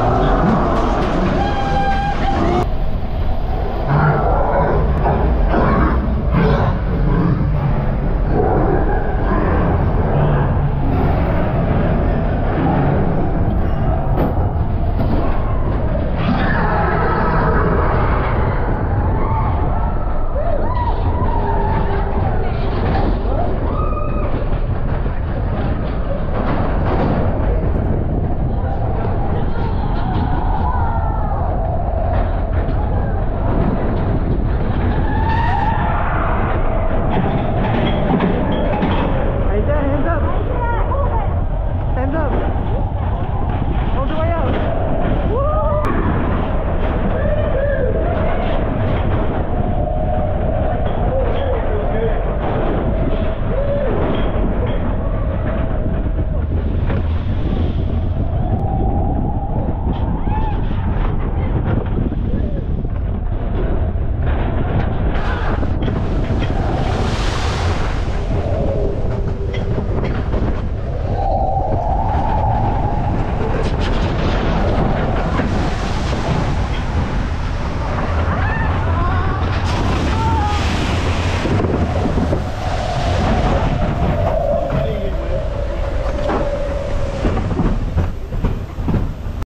Amen.